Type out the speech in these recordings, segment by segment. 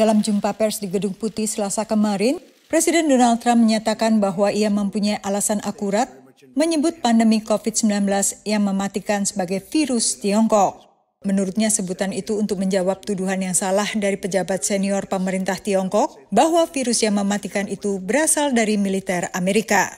Dalam jumpa pers di Gedung Putih Selasa kemarin, Presiden Donald Trump menyatakan bahwa ia mempunyai alasan akurat menyebut pandemi COVID-19 yang mematikan sebagai virus Tiongkok. Menurutnya sebutan itu untuk menjawab tuduhan yang salah dari pejabat senior pemerintah Tiongkok bahwa virus yang mematikan itu berasal dari militer Amerika.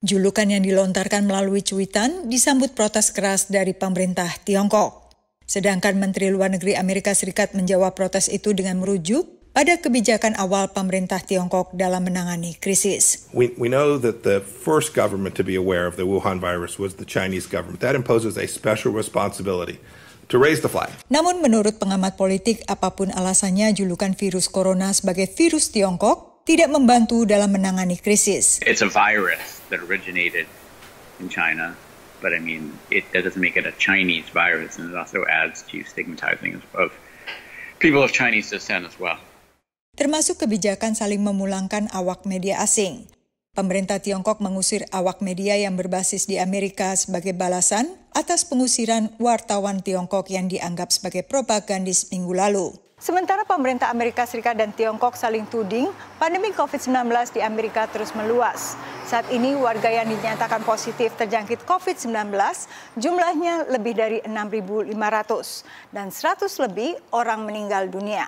Julukan yang dilontarkan melalui cuitan disambut protes keras dari pemerintah Tiongkok. Sedangkan Menteri Luar Negeri Amerika Serikat menjawab protes itu dengan merujuk pada kebijakan awal pemerintah Tiongkok dalam menangani krisis. We, we know that the first government to be aware of the Wuhan virus was the Chinese government. That imposes a special responsibility to raise the flag. Namun menurut pengamat politik, apa pun alasannya julukan virus corona sebagai virus Tiongkok tidak membantu dalam menangani krisis. It's a virus that originated in China but I mean, it doesn't make it a Chinese virus, and it also adds to stigmatizing of people of Chinese descent as well. Termasuk kebijakan saling memulangkan awak media asing. Pemerintah Tiongkok mengusir awak media yang berbasis di Amerika sebagai balasan atas pengusiran wartawan Tiongkok yang dianggap sebagai propagandis minggu lalu. Sementara pemerintah Amerika Serikat dan Tiongkok saling tuding, pandemi COVID-19 di Amerika terus meluas. Saat ini warga yang dinyatakan positif terjangkit COVID-19 jumlahnya lebih dari 6.500 dan 100 lebih orang meninggal dunia.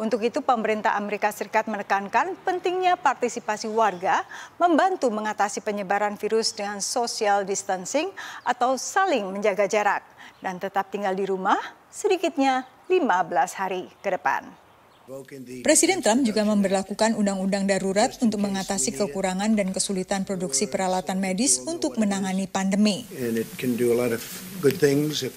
Untuk itu pemerintah Amerika Serikat menekankan pentingnya partisipasi warga membantu mengatasi penyebaran virus dengan social distancing atau saling menjaga jarak dan tetap tinggal di rumah sedikitnya 15 hari ke depan. Presiden Trump juga memperlakukan undang-undang darurat untuk mengatasi kekurangan dan kesulitan produksi peralatan medis untuk menangani pandemi.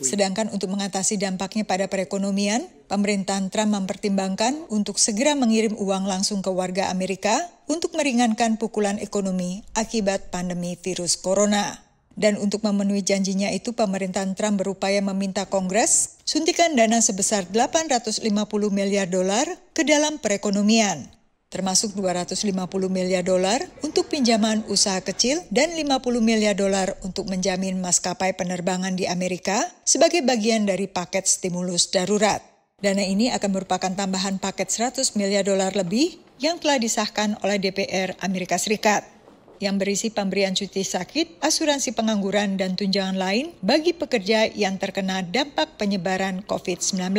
Sedangkan untuk mengatasi dampaknya pada perekonomian, pemerintahan Trump mempertimbangkan untuk segera mengirim uang langsung ke warga Amerika untuk meringankan pukulan ekonomi akibat pandemi virus corona. Dan untuk memenuhi janjinya itu pemerintahan Trump berupaya meminta Kongres suntikan dana sebesar 850 miliar dolar ke dalam perekonomian, termasuk 250 miliar dolar untuk pinjaman usaha kecil dan 50 miliar dolar untuk menjamin maskapai penerbangan di Amerika sebagai bagian dari paket stimulus darurat. Dana ini akan merupakan tambahan paket 100 miliar dolar lebih yang telah disahkan oleh DPR Amerika Serikat yang berisi pemberian cuti sakit, asuransi pengangguran, dan tunjangan lain bagi pekerja yang terkena dampak penyebaran COVID-19.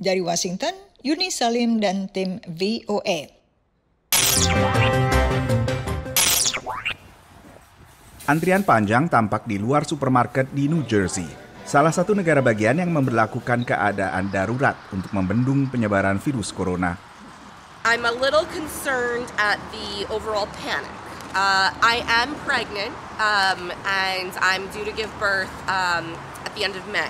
Dari Washington, Yuni Salim dan tim VOA. Antrian panjang tampak di luar supermarket di New Jersey, salah satu negara bagian yang memperlakukan keadaan darurat untuk membendung penyebaran virus corona. I'm a little concerned at the overall panic. Uh, I am pregnant um, and I'm due to give birth um, at the end of May.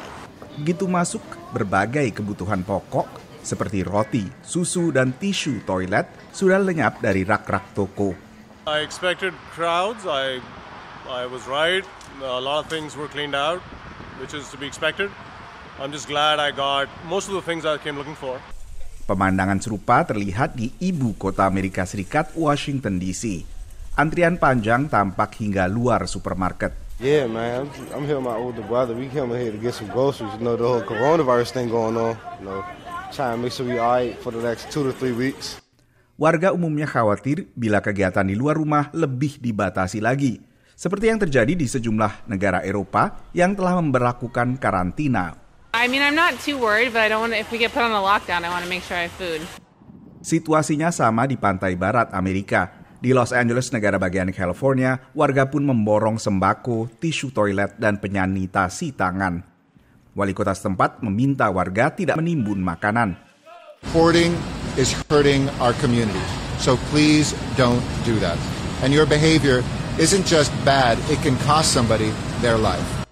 Gitu masuk berbagai kebutuhan pokok seperti roti, susu, dan tisu toilet sudah lenyap dari rak-rak toko. I expected crowds. I, I was right. A lot of things were cleaned out, which is to be expected. I'm just glad I got most of the things I came looking for. Pemandangan serupa terlihat di ibu kota Amerika Serikat, Washington DC. Antrian panjang tampak hingga luar supermarket. Yeah, man. I'm, I'm here with my older brother. We came here to get some groceries. You know, the whole coronavirus thing going on. You know, trying to make sure we alright for the next two to three weeks. Warga umumnya khawatir bila kegiatan di luar rumah lebih dibatasi lagi. Seperti yang terjadi di sejumlah negara Eropa yang telah memperlakukan karantina. I mean, I'm not too worried, but I don't want to, if we get put on a lockdown, I want to make sure I have food. Situasinya sama di pantai barat Amerika. Di Los Angeles, negara bagian California, warga pun memborong sembako, tisu toilet, dan penyanitasi tangan. Wali kota setempat meminta warga tidak menimbun makanan. Hoarding is hurting our community, so please don't do that. And your behavior isn't just bad, it can cost somebody their life.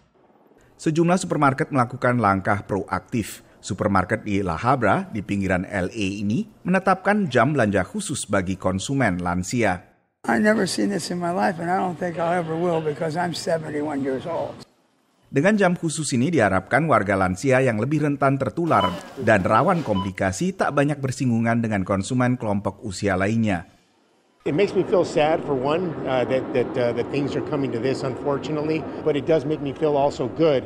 Sejumlah supermarket melakukan langkah proaktif. Supermarket di La Habra di pinggiran LA ini menetapkan jam belanja khusus bagi konsumen lansia. I never seen this in my life and I don't think I ever will because I'm 71 years old. Dengan jam khusus ini diharapkan warga lansia yang lebih rentan tertular dan rawan komplikasi tak banyak bersinggungan dengan konsumen kelompok usia lainnya. It makes me feel sad for one uh, that that uh, that things are coming to this, unfortunately. But it does make me feel also good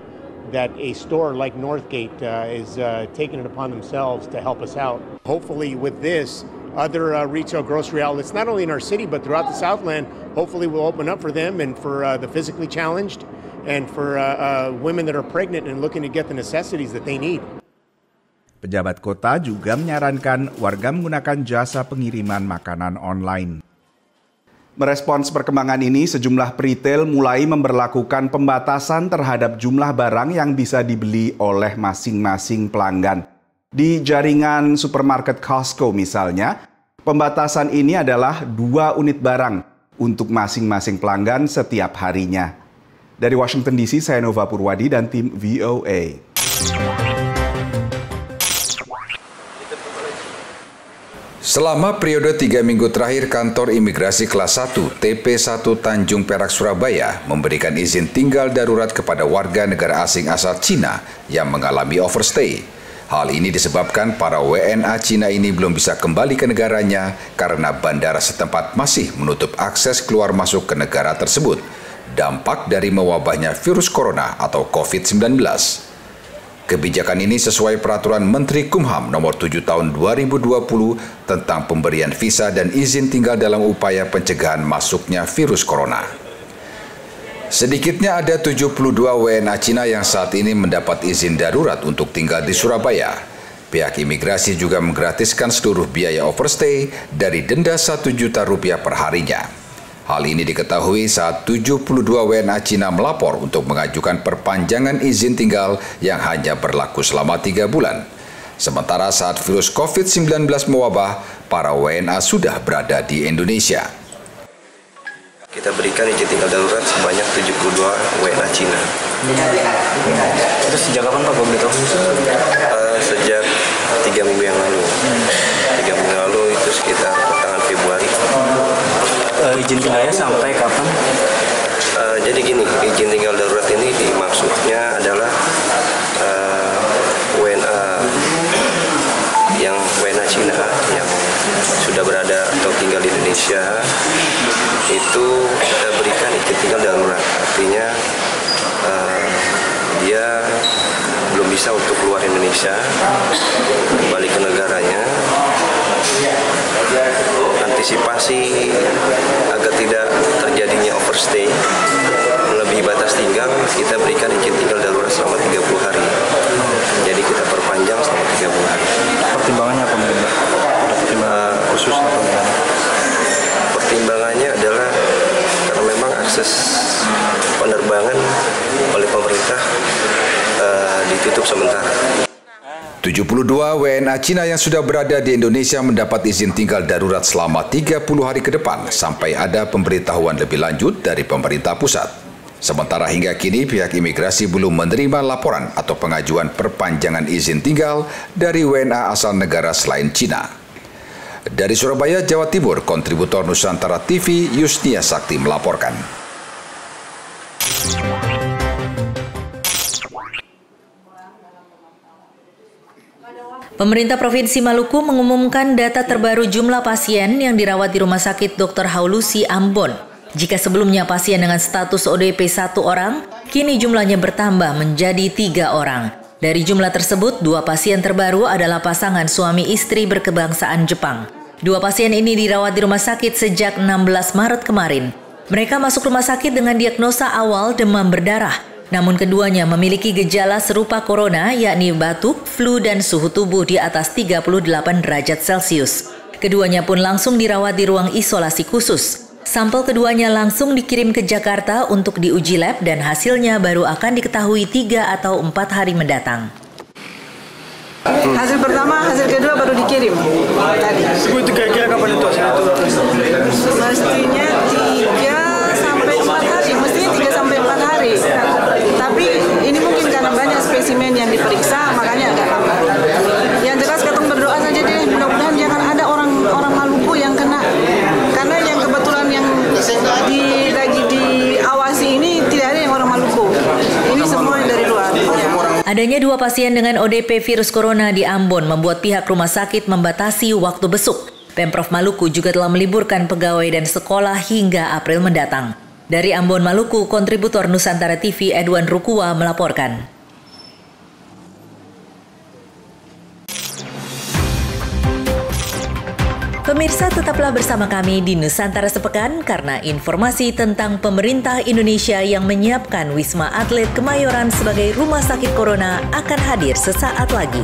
that a store like Northgate uh, is uh, taking it upon themselves to help us out. Hopefully, with this, other uh, retail grocery outlets, not only in our city but throughout the Southland, hopefully will open up for them and for uh, the physically challenged and for uh, uh, women that are pregnant and looking to get the necessities that they need. Pejabat kota juga menyarankan warga menggunakan jasa pengiriman makanan online. Merespons perkembangan ini, sejumlah peritel mulai memperlakukan pembatasan terhadap jumlah barang yang bisa dibeli oleh masing-masing pelanggan. Di jaringan supermarket Costco misalnya, pembatasan ini adalah dua unit barang untuk masing-masing pelanggan setiap harinya. Dari Washington DC, saya Nova Purwadi dan tim VOA. Selama periode tiga minggu terakhir, kantor imigrasi kelas 1 TP1 Tanjung Perak Surabaya memberikan izin tinggal darurat kepada warga negara asing asal Cina yang mengalami overstay. Hal ini disebabkan para WNA Cina ini belum bisa kembali ke negaranya karena bandara setempat masih menutup akses keluar masuk ke negara tersebut. Dampak dari mewabahnya virus corona atau COVID-19. Kebijakan ini sesuai peraturan Menteri Kumham nomor 7 tahun 2020 tentang pemberian visa dan izin tinggal dalam upaya pencegahan masuknya virus corona. Sedikitnya ada 72 WNA Cina yang saat ini mendapat izin darurat untuk tinggal di Surabaya. Pihak imigrasi juga menggratiskan seluruh biaya overstay dari denda 1 juta rupiah per harinya. Hal ini diketahui saat 72 WNA Cina melapor untuk mengajukan perpanjangan izin tinggal yang hanya berlaku selama tiga bulan. Sementara saat virus COVID-19 mewabah, para WNA sudah berada di Indonesia. Kita berikan izin tinggal darurat sebanyak 72 WNA Cina. Terus sejak kapan Pak boleh tahu? Uh, sejak tiga minggu yang lalu. Tiga minggu yang lalu itu sekitar izin tinggalnya sampai kapan? Uh, jadi gini, izin tinggal darurat ini dimaksudnya adalah uh, WNA yang WNA Cina yang sudah berada atau tinggal di Indonesia itu kita berikan izin tinggal darurat. Artinya uh, dia belum bisa untuk keluar Indonesia, kembali ke negaranya, antisipasi overstay melebihi batas tinggal kita berikan izin tinggal darurat selama 30 hari. Jadi kita perpanjang selama 30 hari. Pertimbangannya apa mungkin pertimbangan khusus apa pertimbangannya adalah karena memang akses penerbangan oleh pemerintah uh, ditutup sementara 72 WNA Cina yang sudah berada di Indonesia mendapat izin tinggal darurat selama 30 hari ke depan sampai ada pemberitahuan lebih lanjut dari pemerintah pusat. Sementara hingga kini pihak imigrasi belum menerima laporan atau pengajuan perpanjangan izin tinggal dari WNA asal negara selain Cina. Dari Surabaya, Jawa Timur, kontributor Nusantara TV Yusnia Sakti melaporkan. Pemerintah Provinsi Maluku mengumumkan data terbaru jumlah pasien yang dirawat di Rumah Sakit Dr. Haulusi Ambon. Jika sebelumnya pasien dengan status ODP satu orang, kini jumlahnya bertambah menjadi tiga orang. Dari jumlah tersebut, dua pasien terbaru adalah pasangan suami istri berkebangsaan Jepang. Dua pasien ini dirawat di rumah sakit sejak 16 Maret kemarin. Mereka masuk rumah sakit dengan diagnosa awal demam berdarah namun keduanya memiliki gejala serupa corona yakni batuk, flu dan suhu tubuh di atas 38 derajat Celcius. Keduanya pun langsung dirawat di ruang isolasi khusus. Sampel keduanya langsung dikirim ke Jakarta untuk diuji lab dan hasilnya baru akan diketahui tiga atau empat hari mendatang. Hasil pertama, hasil kedua baru dikirim tadi. Itu kira-kira kapan itu hasil itu? Mestinya tiga sampai empat hari, mestinya tiga sampai empat hari. Tapi ini mungkin karena banyak spesimen yang diperiksa, makanya agak lama. Yang jelas ketemu berdoa saja deh, mudah-mudahan jangan ada orang orang Maluku yang kena. Karena yang kebetulan yang di lagi diawasi ini tidak ada yang orang Maluku. Ini semua dari luar. Adanya dua pasien dengan ODP virus corona di Ambon membuat pihak rumah sakit membatasi waktu besuk. Pemprov Maluku juga telah meliburkan pegawai dan sekolah hingga April mendatang. Dari Ambon, Maluku, kontributor Nusantara TV Edwan Rukua melaporkan. Pemirsa tetaplah bersama kami di Nusantara Sepekan karena informasi tentang pemerintah Indonesia yang menyiapkan Wisma Atlet Kemayoran sebagai rumah sakit corona akan hadir sesaat lagi.